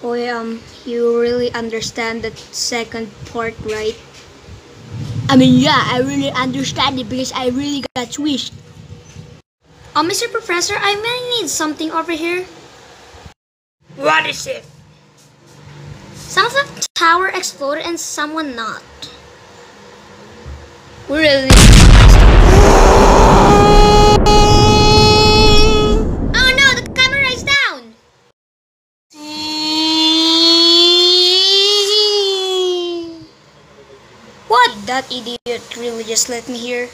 Oh, um, you really understand that second part, right? I mean, yeah, I really understand it because I really got swished. Oh, Mr. Professor, I may need something over here. What is it? Some of the tower exploded and someone not. We really That idiot really just let me here.